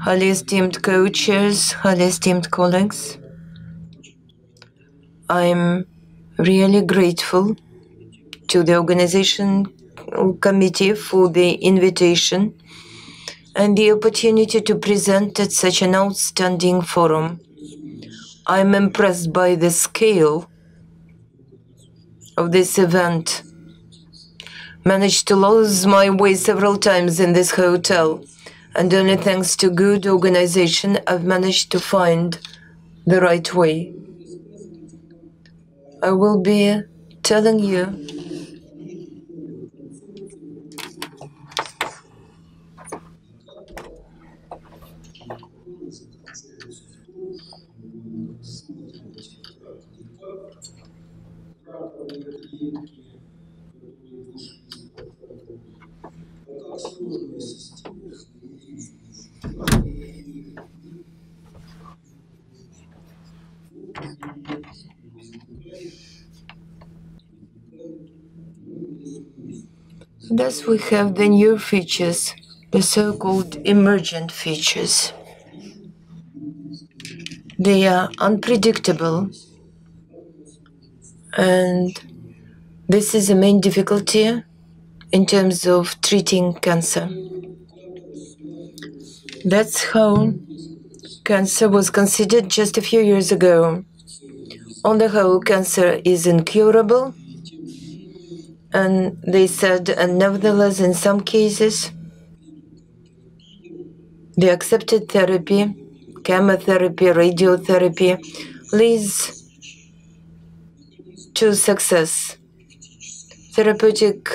highly esteemed co-chairs, highly esteemed colleagues. I'm really grateful to the organization committee for the invitation and the opportunity to present at such an outstanding forum. I'm impressed by the scale of this event. Managed to lose my way several times in this hotel, and only thanks to good organization, I've managed to find the right way. I will be telling you Thus we have the new features, the so-called emergent features. They are unpredictable and this is the main difficulty in terms of treating cancer. That's how cancer was considered just a few years ago. On the whole, cancer is incurable, and they said, and nevertheless, in some cases, the accepted therapy, chemotherapy, radiotherapy, leads to success. Therapeutic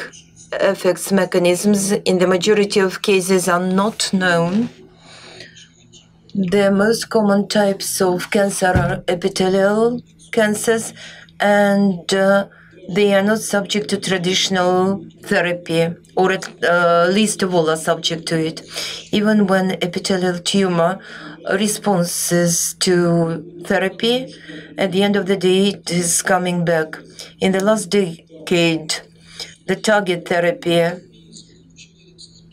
effects mechanisms in the majority of cases are not known. The most common types of cancer are epithelial cancers, and uh, they are not subject to traditional therapy, or at uh, least of all are subject to it. Even when epithelial tumor responses to therapy, at the end of the day, it is coming back. In the last decade, the target therapy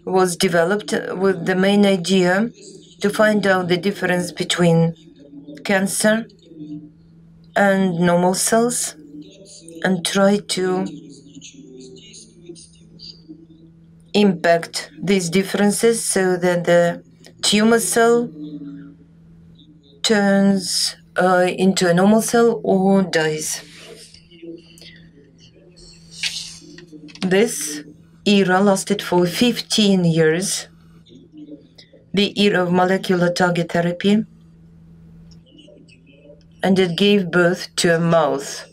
was developed with the main idea to find out the difference between cancer and normal cells and try to impact these differences so that the tumor cell turns uh, into a normal cell or dies. This era lasted for 15 years, the era of molecular target therapy, and it gave birth to a mouse.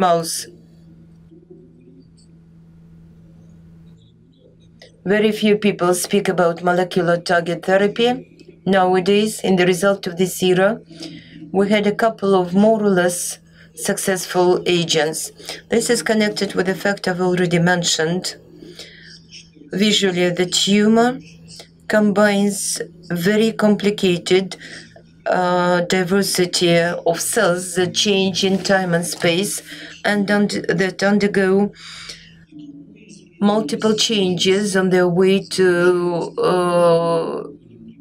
Mouse. Very few people speak about molecular target therapy. Nowadays, in the result of this era, we had a couple of more or less successful agents. This is connected with the fact I've already mentioned. Visually, the tumor combines very complicated uh, diversity of cells that change in time and space and that undergo multiple changes on their way to uh,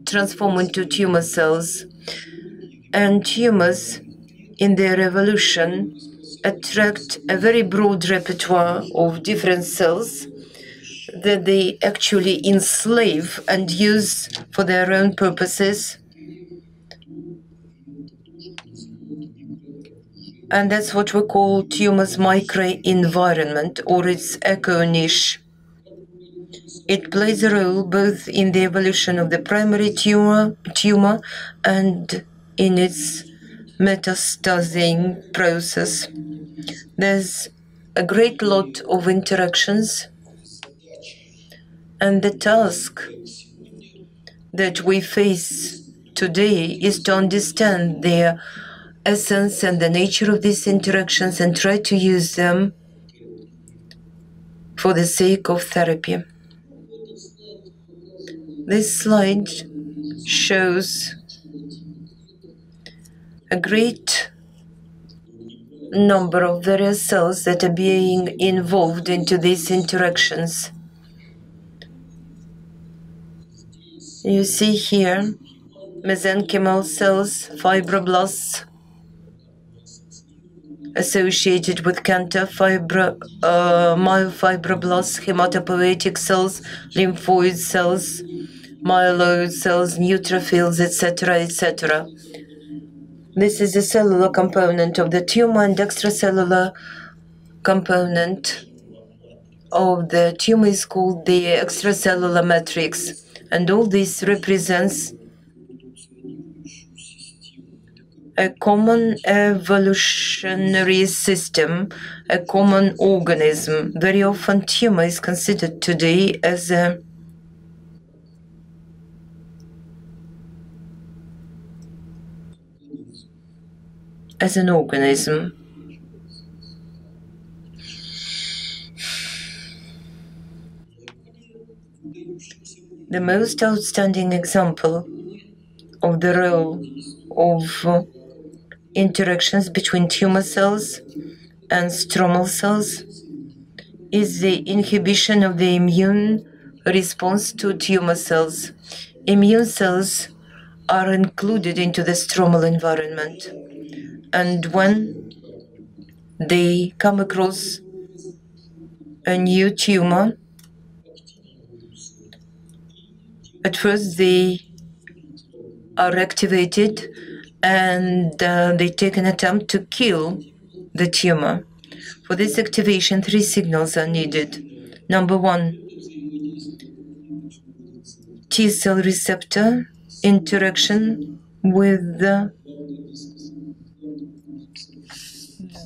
transform into tumor cells. And tumors in their evolution attract a very broad repertoire of different cells that they actually enslave and use for their own purposes. And that's what we call tumor's microenvironment or its eco niche. It plays a role both in the evolution of the primary tumor, tumor and in its metastasizing process. There's a great lot of interactions, and the task that we face today is to understand their essence and the nature of these interactions and try to use them for the sake of therapy. This slide shows a great number of various cells that are being involved into these interactions. You see here mesenchymal cells, fibroblasts associated with cancer, fibro, uh, myofibroblasts, hematopoietic cells, lymphoid cells, myeloid cells, neutrophils, etc., etc. This is the cellular component of the tumor and extracellular component of the tumor is called the extracellular matrix. And all this represents a common evolutionary system, a common organism. Very often tumor is considered today as a as an organism. The most outstanding example of the role of interactions between tumor cells and stromal cells is the inhibition of the immune response to tumor cells. Immune cells are included into the stromal environment and when they come across a new tumor, at first they are activated and uh, they take an attempt to kill the tumor. For this activation, three signals are needed. Number one, T cell receptor interaction with the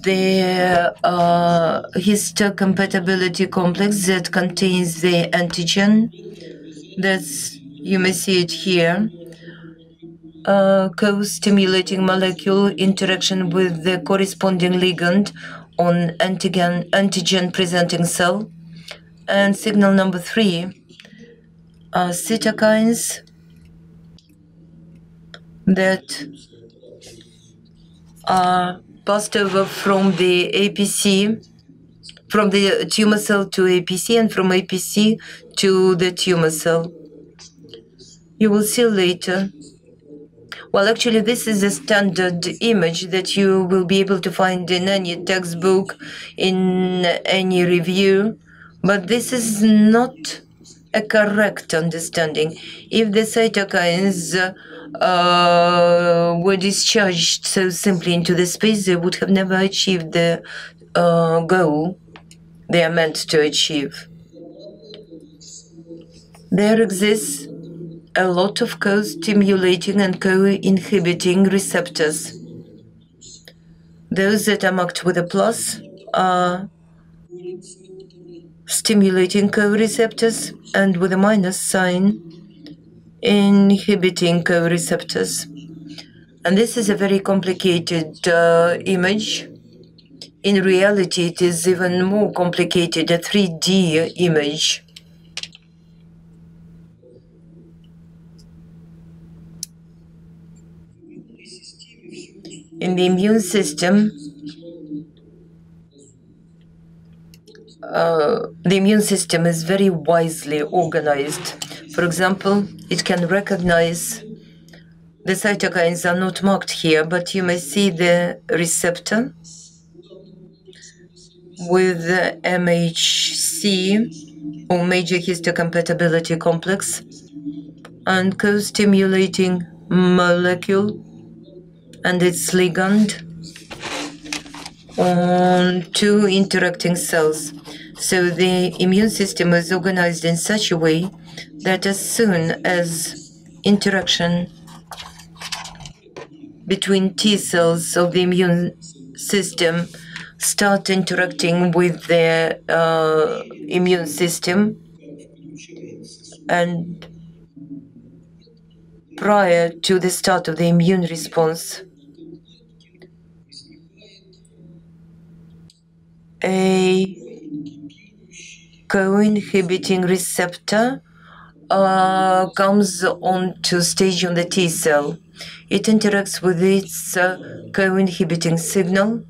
the uh, histocompatibility complex that contains the antigen. That's you may see it here. Co-stimulating molecule interaction with the corresponding ligand on antigen antigen presenting cell. And signal number three, uh, cytokines that are passed over from the APC, from the tumor cell to APC, and from APC to the tumor cell. You will see later. Well, actually, this is a standard image that you will be able to find in any textbook, in any review, but this is not a correct understanding. If the cytokines uh, were discharged so simply into the space, they would have never achieved the uh, goal they are meant to achieve. There exists a lot of co-stimulating and co-inhibiting receptors. Those that are marked with a plus are stimulating co-receptors and with a minus sign inhibiting co-receptors. And this is a very complicated uh, image. In reality, it is even more complicated, a 3D image. In the immune system, uh, the immune system is very wisely organized. For example, it can recognize the cytokines are not marked here, but you may see the receptor with the MHC or major histocompatibility complex and co-stimulating molecule and its ligand on two interacting cells. So the immune system is organized in such a way that as soon as interaction between T cells of the immune system start interacting with the uh, immune system and prior to the start of the immune response, a co-inhibiting receptor uh, comes onto stage on the T cell. It interacts with its uh, co-inhibiting signal.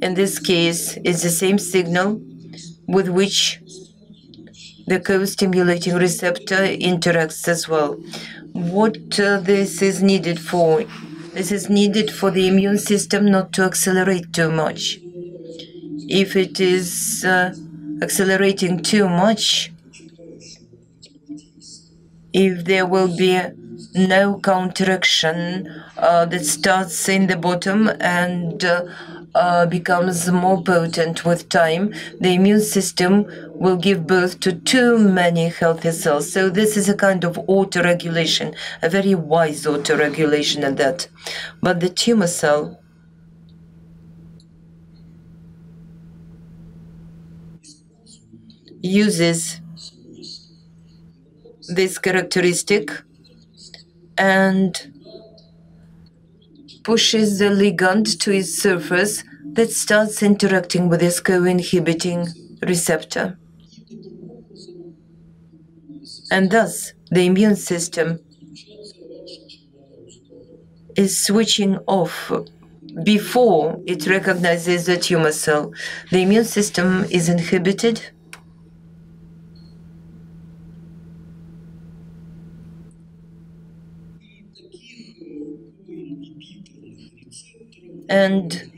In this case, it's the same signal with which the co-stimulating receptor interacts as well. What uh, this is needed for? This is needed for the immune system not to accelerate too much. If it is uh, accelerating too much, if there will be no counteraction uh, that starts in the bottom and uh, uh, becomes more potent with time, the immune system will give birth to too many healthy cells. So this is a kind of auto-regulation, a very wise auto-regulation at that. But the tumor cell uses this characteristic and pushes the ligand to its surface that starts interacting with this co-inhibiting receptor. And thus, the immune system is switching off before it recognizes the tumor cell. The immune system is inhibited and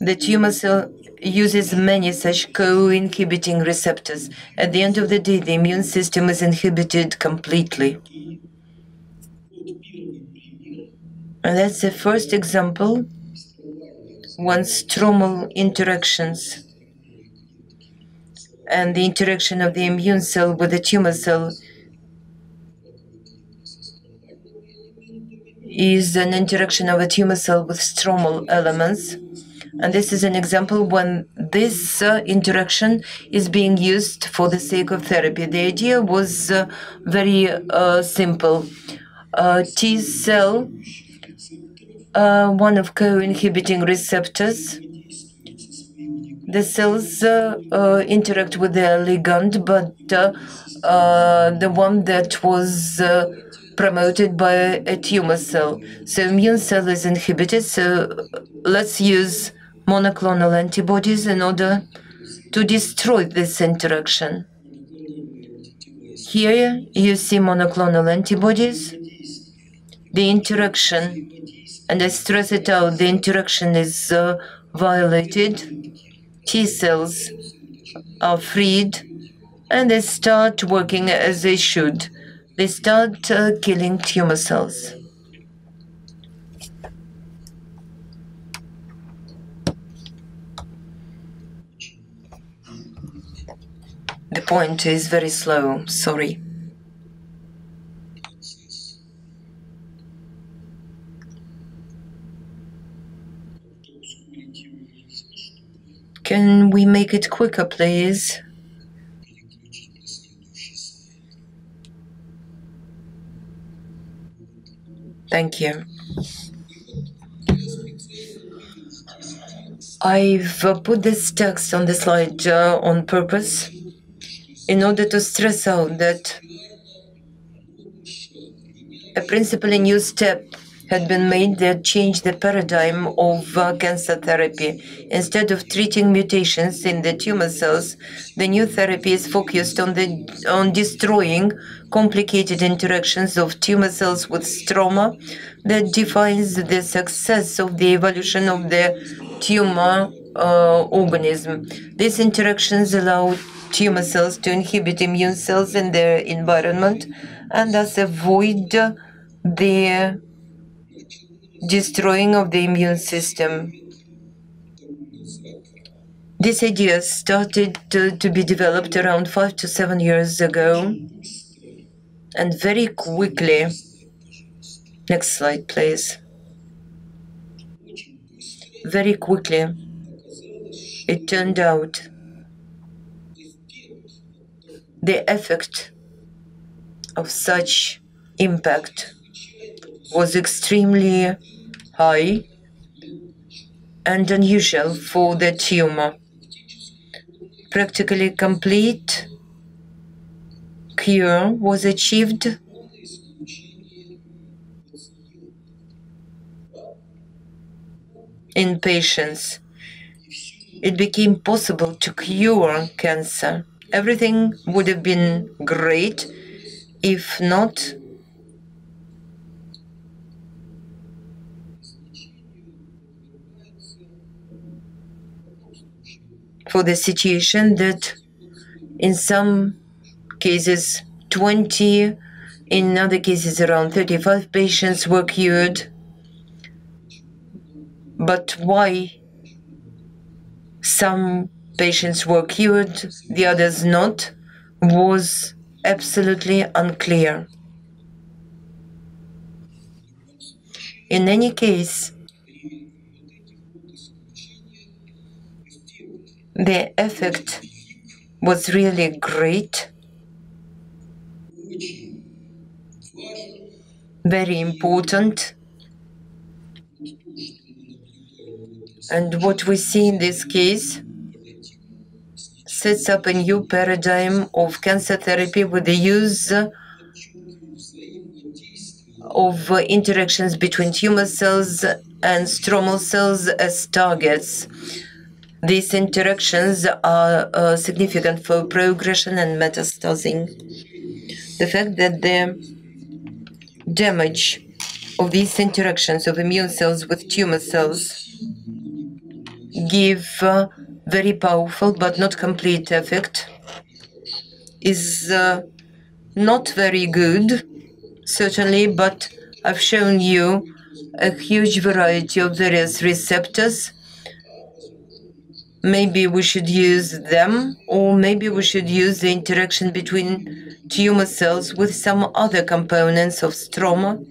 the tumor cell uses many such co-inhibiting receptors. At the end of the day, the immune system is inhibited completely. And that's the first example, one stromal interactions and the interaction of the immune cell with the tumor cell is an interaction of a tumor cell with stromal elements. And this is an example when this uh, interaction is being used for the sake of therapy. The idea was uh, very uh, simple. T cell, uh, one of co-inhibiting receptors, the cells uh, uh, interact with the ligand, but the one that was promoted by a tumor cell. So immune cell is inhibited. So let's use monoclonal antibodies in order to destroy this interaction. Here you see monoclonal antibodies. The interaction, and I stress it out, the interaction is uh, violated. T cells are freed and they start working as they should they start uh, killing tumor cells. The point is very slow, sorry. Can we make it quicker, please? Thank you. I've put this text on the slide uh, on purpose in order to stress out that a principally new step had been made that changed the paradigm of uh, cancer therapy. Instead of treating mutations in the tumor cells, the new therapy is focused on the on destroying complicated interactions of tumor cells with stroma that defines the success of the evolution of the tumor uh, organism. These interactions allow tumor cells to inhibit immune cells in their environment and thus avoid the destroying of the immune system. This idea started to, to be developed around five to seven years ago, and very quickly, next slide, please. Very quickly, it turned out the effect of such impact was extremely high and unusual for the tumor. Practically complete cure was achieved in patients. It became possible to cure cancer Everything would have been great if not for the situation that in some cases 20, in other cases around 35 patients were cured. But why some patients were cured, the others not, was absolutely unclear. In any case, the effect was really great, very important. And what we see in this case sets up a new paradigm of cancer therapy with the use of interactions between tumor cells and stromal cells as targets. These interactions are uh, significant for progression and metastasizing. The fact that the damage of these interactions of immune cells with tumor cells give uh, very powerful but not complete effect is uh, not very good, certainly, but I've shown you a huge variety of various receptors maybe we should use them, or maybe we should use the interaction between tumor cells with some other components of stroma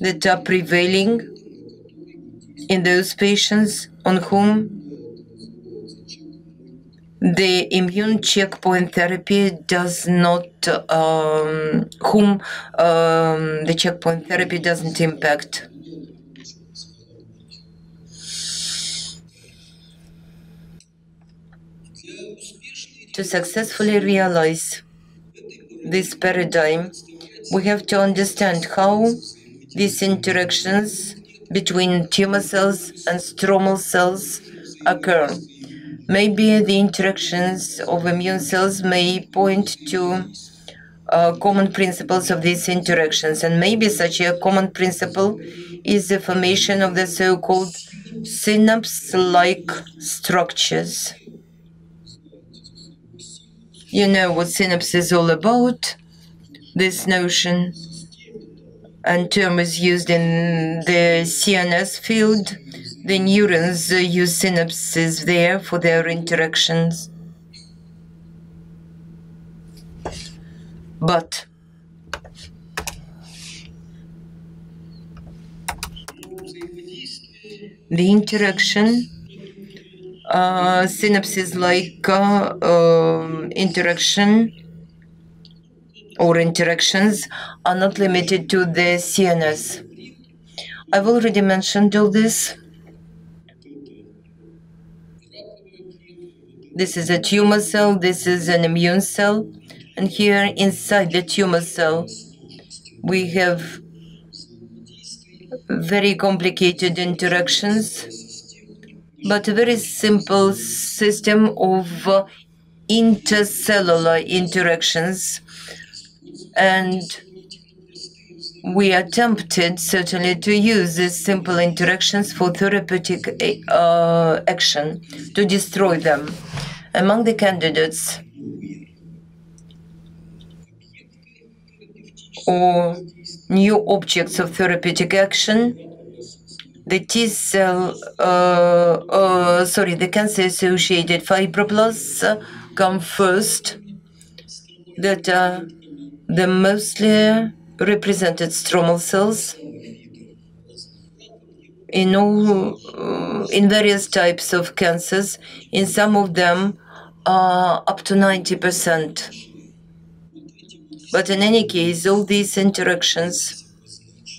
that are prevailing in those patients on whom the immune checkpoint therapy does not, um, whom um, the checkpoint therapy doesn't impact. To successfully realize this paradigm, we have to understand how these interactions between tumor cells and stromal cells occur. Maybe the interactions of immune cells may point to uh, common principles of these interactions, and maybe such a common principle is the formation of the so-called synapse-like structures. You know what synapse is all about, this notion and term is used in the CNS field. The neurons use synapses there for their interactions. But the interaction uh, synapses like uh, um, interaction or interactions are not limited to the CNS. I've already mentioned all this. This is a tumor cell, this is an immune cell, and here inside the tumor cell we have very complicated interactions but a very simple system of intercellular interactions. And we attempted certainly to use these simple interactions for therapeutic uh, action to destroy them. Among the candidates or new objects of therapeutic action, the T cell, uh, uh, sorry, the cancer-associated fibroblasts come first that are the mostly represented stromal cells in all uh, in various types of cancers. In some of them, uh, up to 90%. But in any case, all these interactions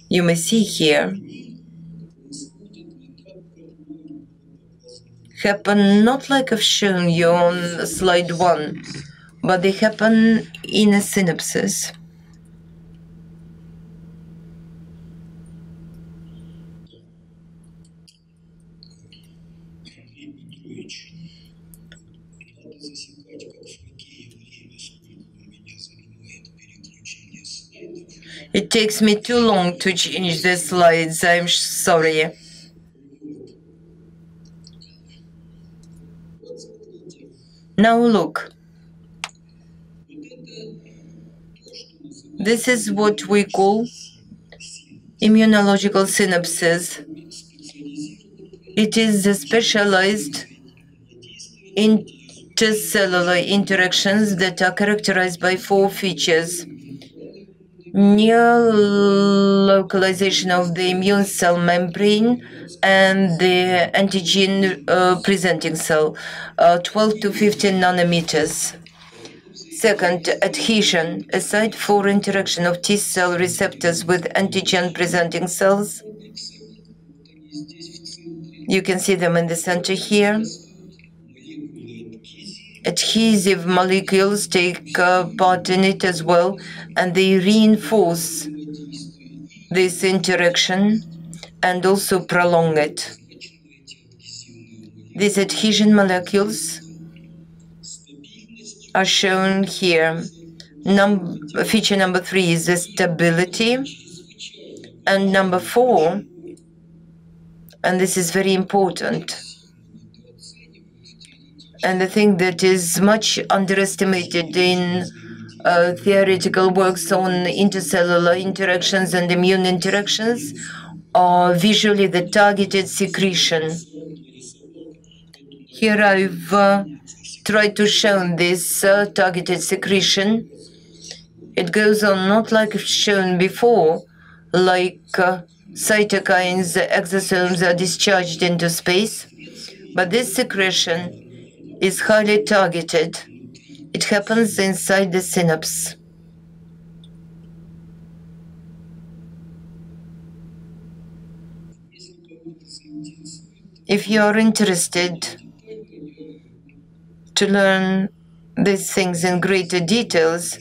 you may see here happen not like I've shown you on slide 1, but they happen in a synapses. It takes me too long to change the slides, I'm sorry. Now look. This is what we call immunological synapses. It is the specialized intercellular interactions that are characterized by four features. Near localization of the immune cell membrane and the antigen uh, presenting cell, uh, 12 to 15 nanometers. Second, adhesion. Aside for interaction of T cell receptors with antigen presenting cells, you can see them in the center here. Adhesive molecules take uh, part in it as well, and they reinforce this interaction and also prolong it. These adhesion molecules are shown here. Num feature number three is the stability. And number four, and this is very important, and the thing that is much underestimated in uh, theoretical works on intercellular interactions and immune interactions are visually the targeted secretion. Here I've uh, tried to show this uh, targeted secretion. It goes on not like shown before, like uh, cytokines, exosomes are discharged into space, but this secretion is highly targeted. It happens inside the synapse. If you are interested to learn these things in greater details,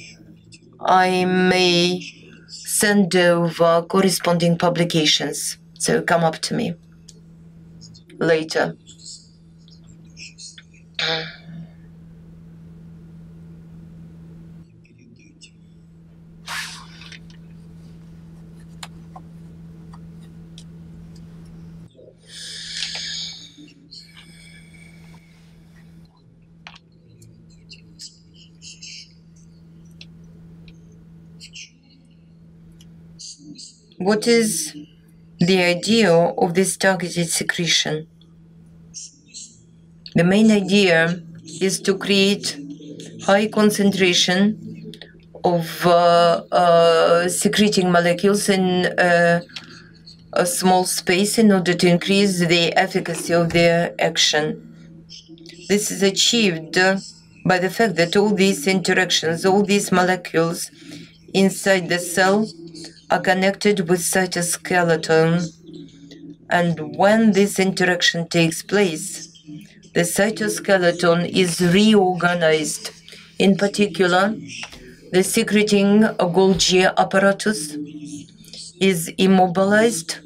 I may send over corresponding publications. So come up to me later. What is the idea of this targeted secretion? The main idea is to create high concentration of uh, uh, secreting molecules in uh, a small space in order to increase the efficacy of their action. This is achieved by the fact that all these interactions, all these molecules inside the cell are connected with cytoskeleton. And when this interaction takes place, the cytoskeleton is reorganized. In particular, the secreting Golgi apparatus is immobilized,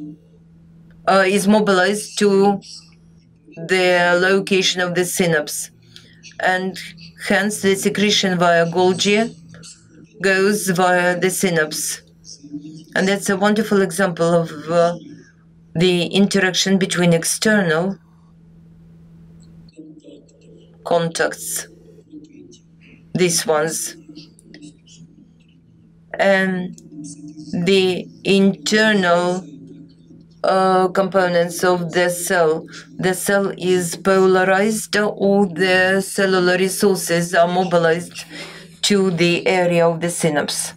uh, is mobilized to the location of the synapse. And hence the secretion via Golgi goes via the synapse. And that's a wonderful example of uh, the interaction between external contacts, these ones, and the internal uh, components of the cell. The cell is polarized, all the cellular resources are mobilized to the area of the synapse.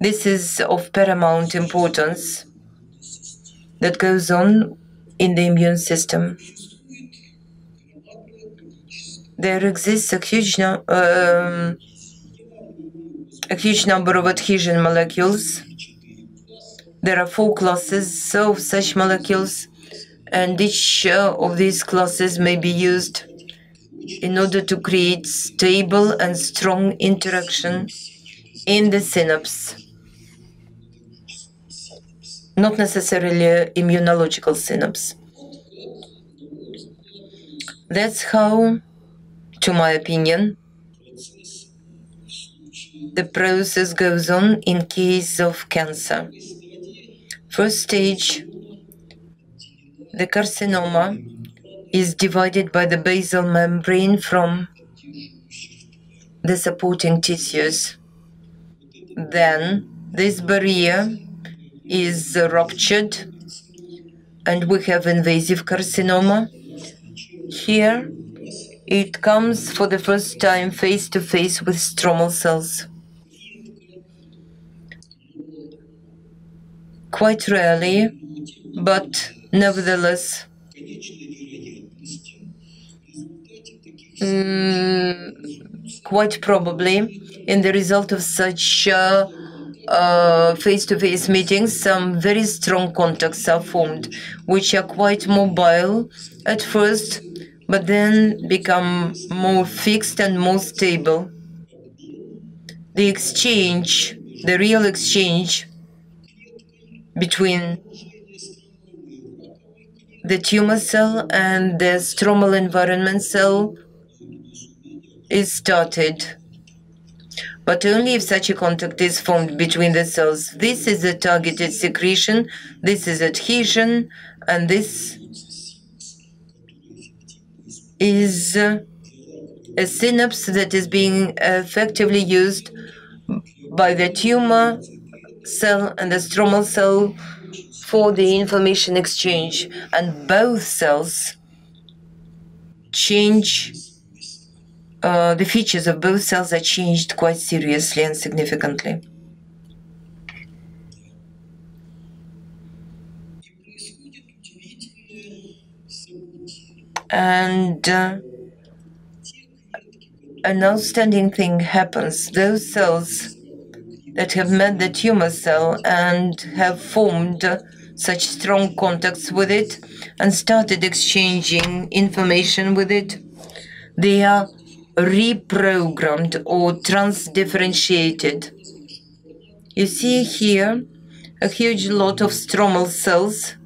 This is of paramount importance that goes on in the immune system. There exists a huge, no, um, a huge number of adhesion molecules. There are four classes of such molecules, and each uh, of these classes may be used in order to create stable and strong interaction in the synapse not necessarily immunological synapse. That's how, to my opinion, the process goes on in case of cancer. First stage, the carcinoma is divided by the basal membrane from the supporting tissues. Then this barrier is ruptured and we have invasive carcinoma. Here it comes for the first time face to face with stromal cells. Quite rarely, but nevertheless, mm, quite probably, in the result of such uh, uh, face-to-face meetings, some very strong contacts are formed, which are quite mobile. At first, but then become more fixed and more stable. The exchange, the real exchange between the tumor cell and the stromal environment cell is started but only if such a contact is formed between the cells. This is a targeted secretion, this is adhesion, and this is a synapse that is being effectively used by the tumor cell and the stromal cell for the information exchange. And both cells change uh, the features of both cells are changed quite seriously and significantly. And uh, an outstanding thing happens. Those cells that have met the tumor cell and have formed such strong contacts with it and started exchanging information with it, they are reprogrammed or transdifferentiated. You see here a huge lot of stromal cells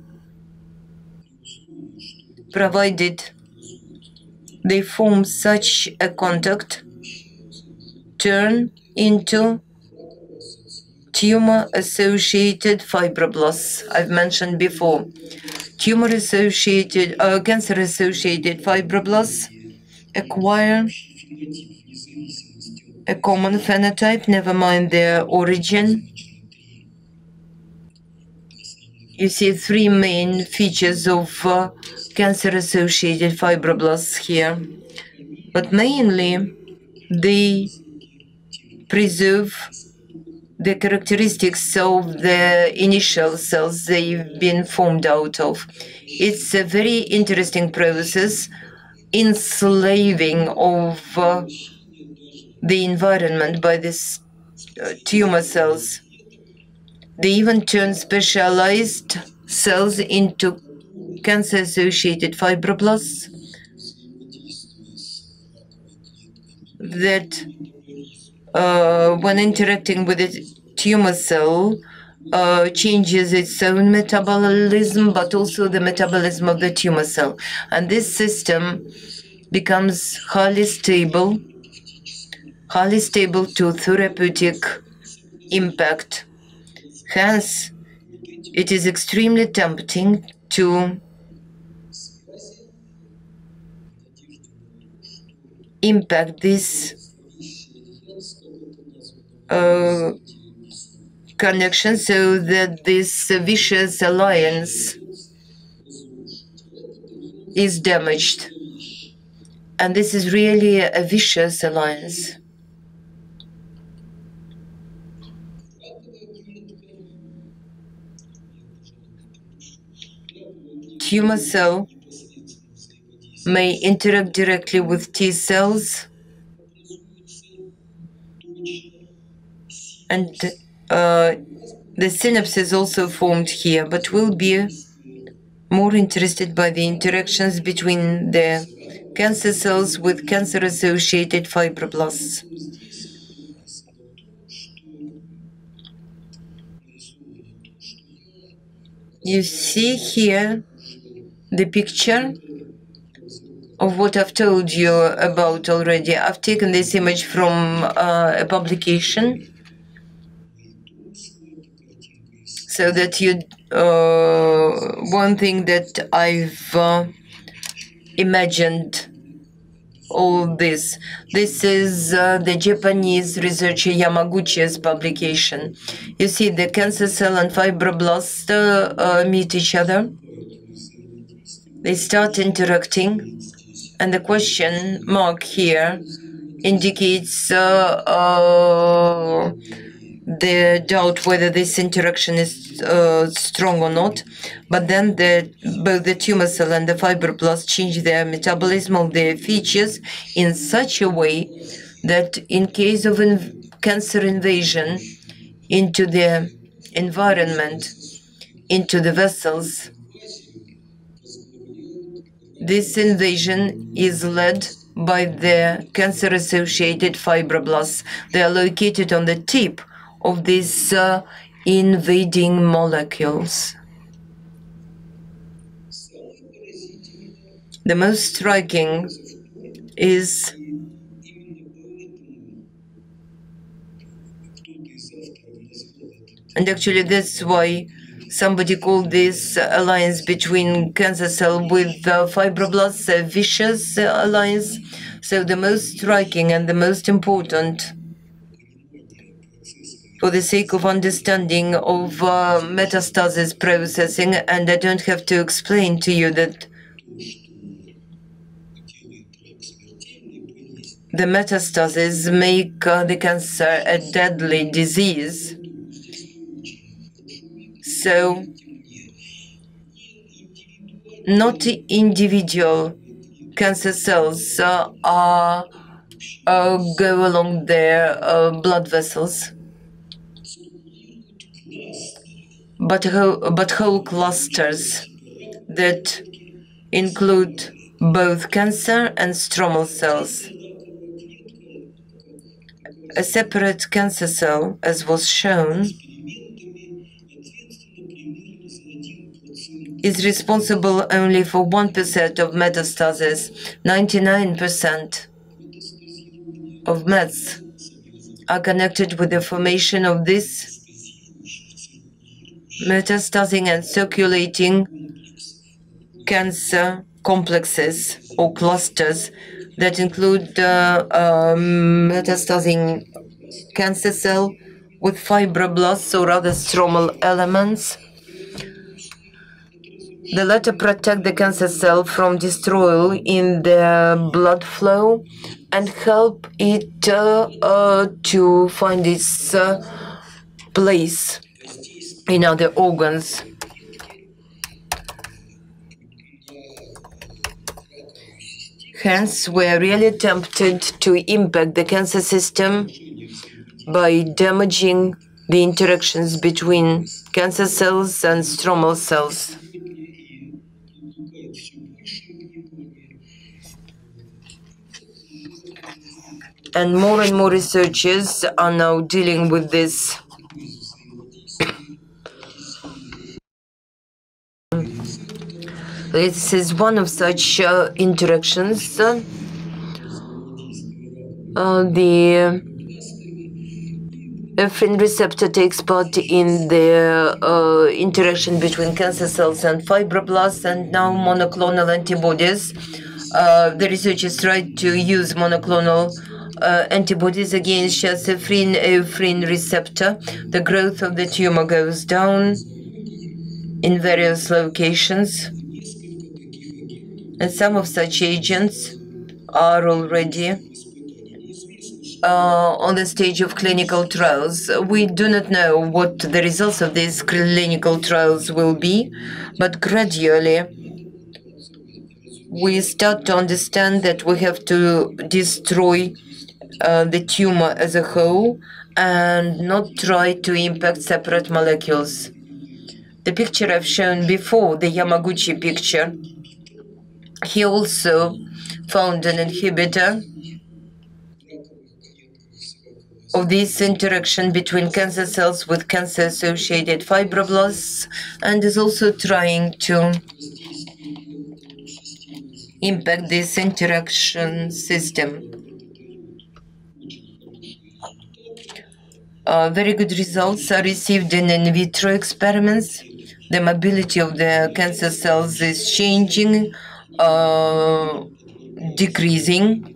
provided they form such a contact turn into tumor-associated fibroblasts I've mentioned before. Tumor-associated, uh, cancer-associated fibroblasts acquire a common phenotype, never mind their origin. You see three main features of uh, cancer-associated fibroblasts here, but mainly they preserve the characteristics of the initial cells they've been formed out of. It's a very interesting process enslaving of uh, the environment by these uh, tumor cells. They even turn specialized cells into cancer-associated fibroblasts that, uh, when interacting with the tumor cell, uh, changes its own metabolism, but also the metabolism of the tumor cell. And this system becomes highly stable, highly stable to therapeutic impact. Hence, it is extremely tempting to impact this uh, connection so that this vicious alliance is damaged. And this is really a vicious alliance. Tumor cell may interact directly with T cells and uh, the synapse is also formed here, but we'll be more interested by the interactions between the cancer cells with cancer-associated fibroblasts. You see here the picture of what I've told you about already. I've taken this image from uh, a publication so that you uh, one thing that I've uh, imagined all this. This is uh, the Japanese researcher Yamaguchi's publication. You see the cancer cell and fibroblast uh, meet each other. They start interacting and the question mark here indicates uh, uh, the doubt whether this interaction is uh, strong or not. But then the, both the tumor cell and the fibroblast change their metabolism of their features in such a way that in case of inv cancer invasion into the environment, into the vessels, this invasion is led by the cancer-associated fibroblasts. They are located on the tip of these uh, invading molecules. The most striking is and actually that's why somebody called this alliance between cancer cell with uh, fibroblasts a vicious alliance. So the most striking and the most important for the sake of understanding of uh, metastasis processing, and I don't have to explain to you that the metastases make uh, the cancer a deadly disease. So, not individual cancer cells uh, are uh, go along their uh, blood vessels, but whole, but whole clusters that include both cancer and stromal cells. A separate cancer cell, as was shown, is responsible only for 1% of metastasis. 99% of mets are connected with the formation of this metastasizing and circulating cancer complexes or clusters that include uh, um, metastasizing cancer cell with fibroblasts or other stromal elements. The latter protect the cancer cell from destroyal in the blood flow and help it uh, uh, to find its uh, place in other organs. Hence, we are really tempted to impact the cancer system by damaging the interactions between cancer cells and stromal cells. And more and more researchers are now dealing with this This is one of such uh, interactions. Uh, the Ephrin receptor takes part in the uh, interaction between cancer cells and fibroblasts and now monoclonal antibodies. Uh, the researchers tried to use monoclonal uh, antibodies against Ephrin Ephrin receptor. The growth of the tumor goes down in various locations. And some of such agents are already uh, on the stage of clinical trials. We do not know what the results of these clinical trials will be, but gradually we start to understand that we have to destroy uh, the tumor as a whole and not try to impact separate molecules. The picture I've shown before, the Yamaguchi picture, he also found an inhibitor of this interaction between cancer cells with cancer-associated fibroblasts and is also trying to impact this interaction system. Very good results are received in in vitro experiments. The mobility of the cancer cells is changing, uh, decreasing.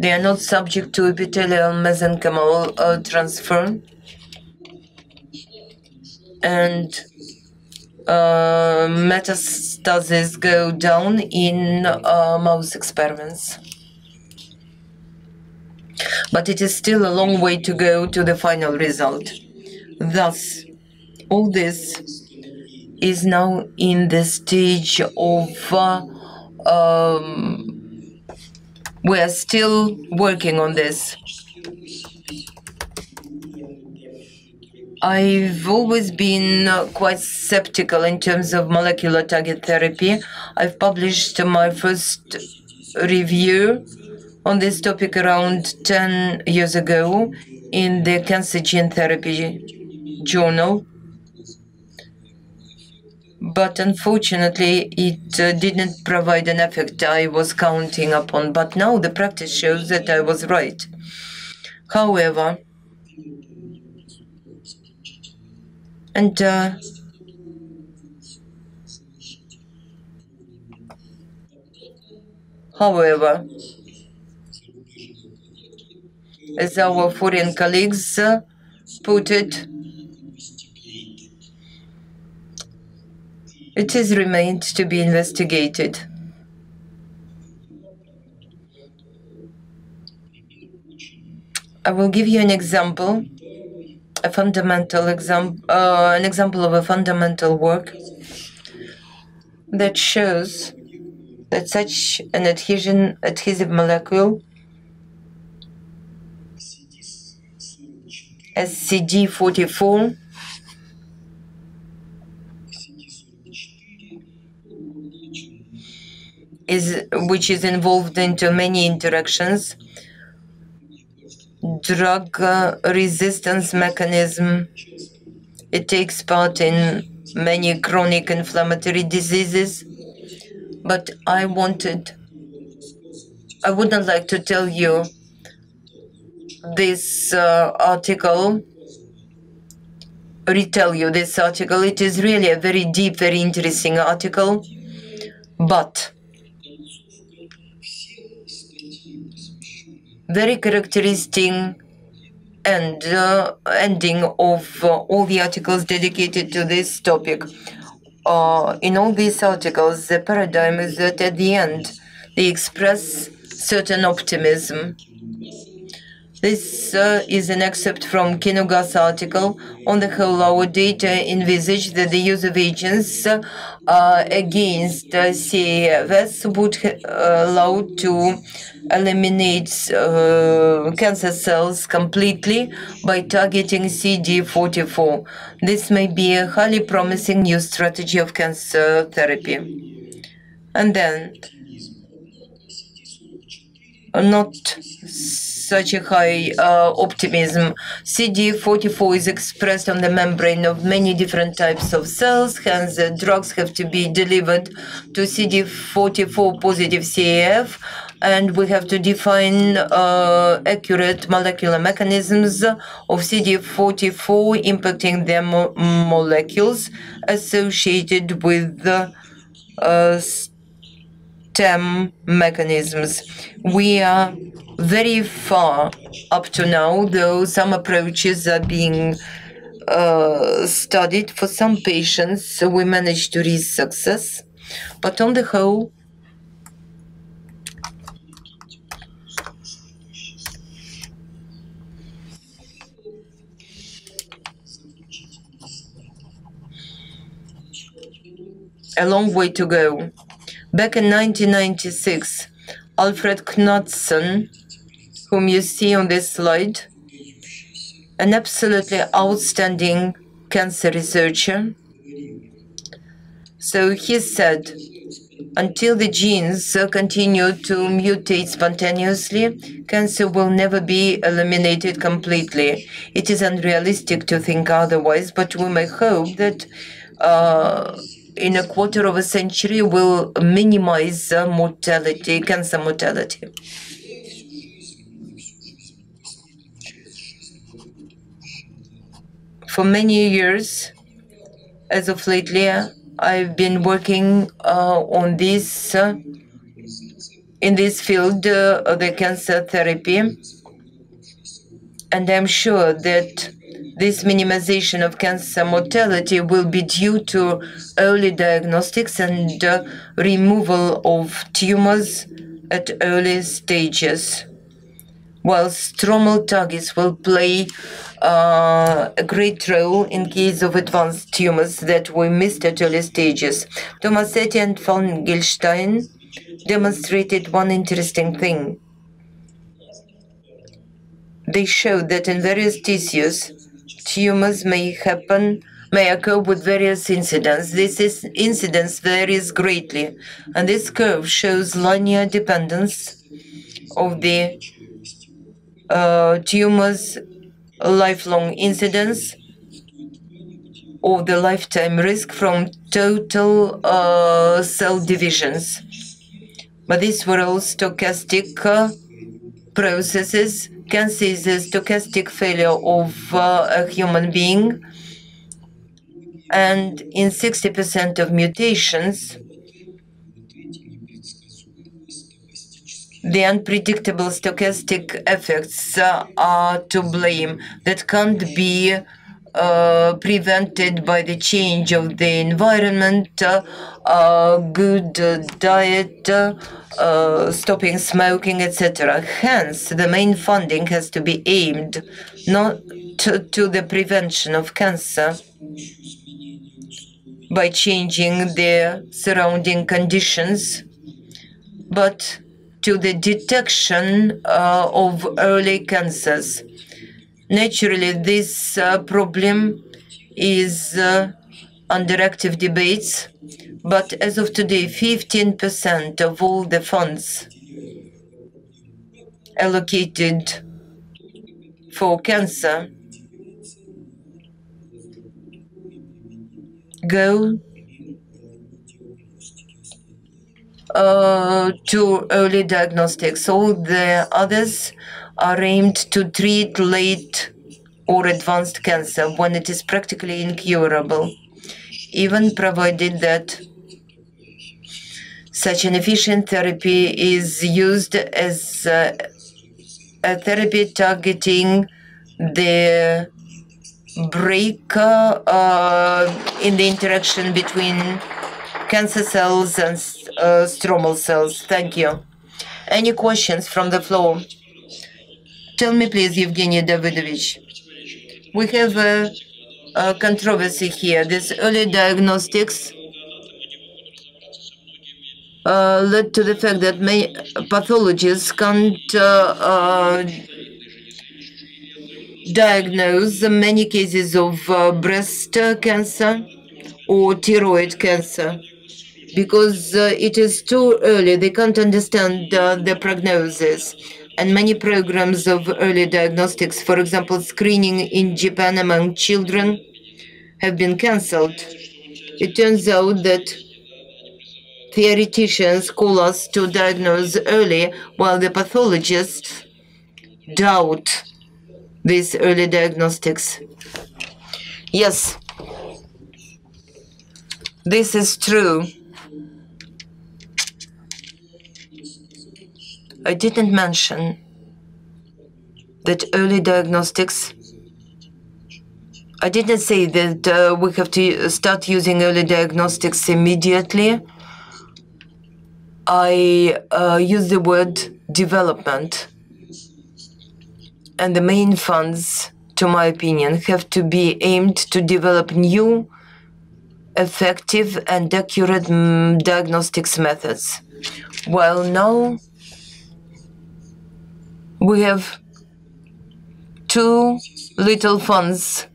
They are not subject to epithelial mesenchymal uh, transfer. And uh, metastases go down in uh, mouse experiments. But it is still a long way to go to the final result. Thus, all this is now in the stage of uh, um, we are still working on this. I've always been quite skeptical in terms of molecular target therapy. I've published my first review on this topic around 10 years ago in the Cancer Gene Therapy journal. But unfortunately, it uh, didn't provide an effect I was counting upon. But now the practice shows that I was right. However, and uh, however, as our foreign colleagues uh, put it, it is remained to be investigated. I will give you an example, a fundamental example, uh, an example of a fundamental work that shows that such an adhesion adhesive molecule as CD44 is which is involved into many interactions. Drug uh, resistance mechanism. It takes part in many chronic inflammatory diseases. But i wanted i wouldn't like to tell you this uh, article retell you this article it is really a very deep very interesting article but very characteristic and uh, ending of uh, all the articles dedicated to this topic. Uh, in all these articles, the paradigm is that at the end, they express certain optimism. This uh, is an excerpt from Kinugasa's article. On the whole, our data envisage that the use of agents uh, against uh, CAFS would allow to eliminate uh, cancer cells completely by targeting CD44. This may be a highly promising new strategy of cancer therapy. And then, not such a high uh, optimism. CD44 is expressed on the membrane of many different types of cells, hence the drugs have to be delivered to CD44 positive CAF, and we have to define uh, accurate molecular mechanisms of CD44 impacting the mo molecules associated with the uh, stem mechanisms. We are very far up to now, though some approaches are being uh, studied. For some patients, we managed to reach success. But on the whole, a long way to go. Back in 1996, Alfred Knudson whom you see on this slide, an absolutely outstanding cancer researcher. So he said, until the genes continue to mutate spontaneously, cancer will never be eliminated completely. It is unrealistic to think otherwise, but we may hope that uh, in a quarter of a century we'll minimize mortality, cancer mortality. For many years, as of lately, I've been working uh, on this uh, in this field uh, of the cancer therapy, and I'm sure that this minimization of cancer mortality will be due to early diagnostics and uh, removal of tumors at early stages. While stromal targets will play uh, a great role in case of advanced tumors that we missed at early stages. Tomasetti and Vogelstein demonstrated one interesting thing. They showed that in various tissues, tumors may happen may occur with various incidents. This is, incidence varies greatly, and this curve shows linear dependence of the uh, tumor's lifelong incidence or the lifetime risk from total uh, cell divisions. But these were all stochastic uh, processes. Cancer is a stochastic failure of uh, a human being. And in 60% of mutations, the unpredictable stochastic effects are to blame that can't be uh, prevented by the change of the environment, uh, uh good diet, uh, stopping smoking, etc. Hence, the main funding has to be aimed not to, to the prevention of cancer by changing the surrounding conditions, but to the detection uh, of early cancers. Naturally, this uh, problem is uh, under active debates, but as of today, 15% of all the funds allocated for cancer go uh, to early diagnostics. All the others are aimed to treat late or advanced cancer when it is practically incurable, even provided that such an efficient therapy is used as a therapy targeting the break uh, in the interaction between cancer cells and stromal cells. Thank you. Any questions from the floor? Tell me, please, Evgeny Davidovich. We have a, a controversy here. This early diagnostics uh, led to the fact that many pathologists can't uh, uh, diagnose many cases of uh, breast cancer or thyroid cancer because uh, it is too early. They can't understand uh, the prognosis. And many programs of early diagnostics, for example, screening in Japan among children, have been cancelled. It turns out that theoreticians call us to diagnose early, while the pathologists doubt these early diagnostics. Yes, this is true. I didn't mention that early diagnostics. I didn't say that uh, we have to start using early diagnostics immediately. I uh, use the word development. And the main funds, to my opinion, have to be aimed to develop new, effective, and accurate mm, diagnostics methods. While now we have too little funds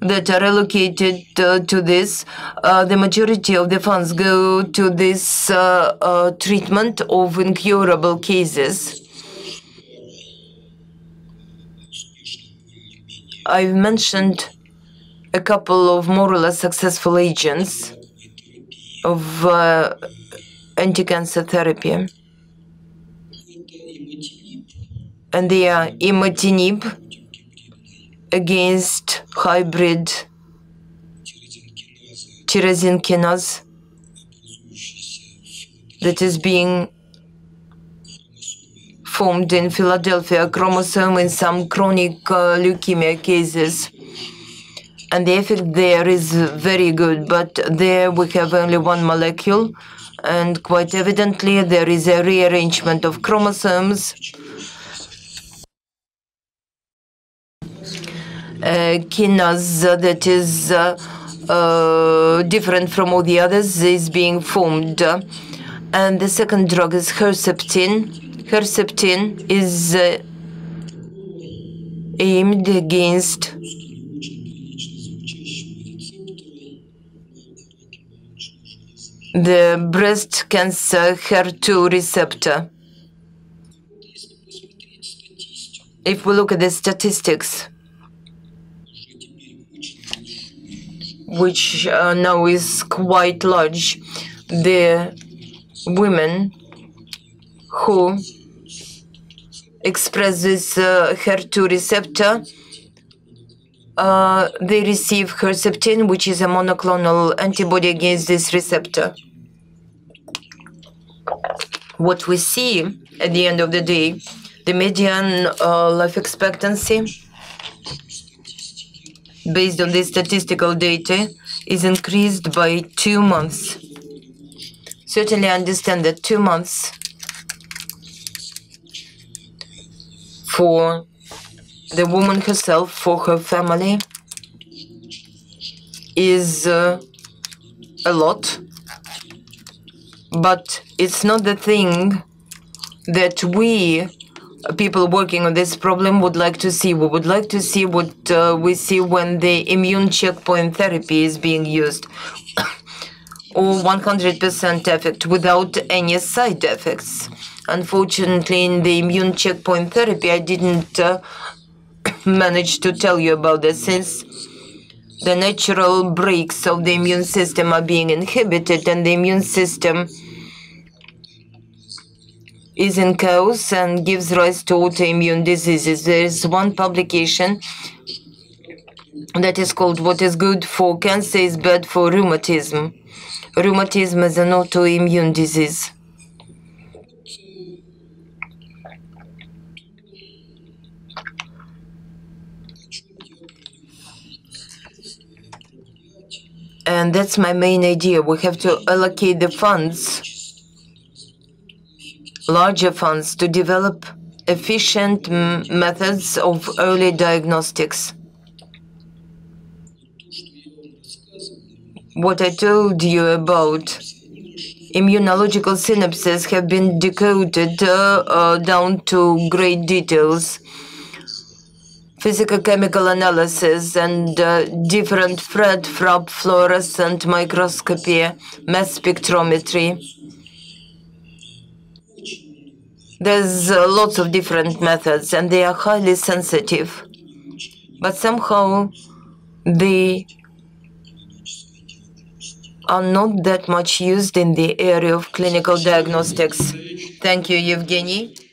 that are allocated uh, to this. Uh, the majority of the funds go to this uh, uh treatment of incurable cases. I've mentioned a couple of more or less successful agents of uh, anti-cancer therapy. And they are imatinib against hybrid tyrosine that is being formed in Philadelphia chromosome in some chronic uh, leukemia cases. And the effect there is very good, but there we have only one molecule, and quite evidently there is a rearrangement of chromosomes. Kinase that is different from all the others is being formed. And the second drug is Herceptin. Herceptin is aimed against the breast cancer HER2 receptor. If we look at the statistics, which uh, now is quite large, the women who express this uh, HER2 receptor, uh, they receive Herceptin, which is a monoclonal antibody against this receptor. What we see at the end of the day, the median uh, life expectancy based on the statistical data, is increased by two months. Certainly I understand that two months for the woman herself, for her family, is uh, a lot. But it's not the thing that we people working on this problem would like to see. We would like to see what uh, we see when the immune checkpoint therapy is being used. or 100% effect without any side effects. Unfortunately, in the immune checkpoint therapy, I didn't uh, manage to tell you about this since the natural brakes of the immune system are being inhibited and the immune system is in chaos and gives rise to autoimmune diseases. There is one publication that is called What is Good for Cancer is Bad for Rheumatism. Rheumatism is an autoimmune disease. And that's my main idea. We have to allocate the funds larger funds to develop efficient methods of early diagnostics. What I told you about immunological synapses have been decoded uh, uh, down to great details. Physical chemical analysis and uh, different FRET, FRAP, fluorescent microscopy, mass spectrometry. There's uh, lots of different methods and they are highly sensitive. But somehow they are not that much used in the area of clinical diagnostics. Thank you, Evgeny.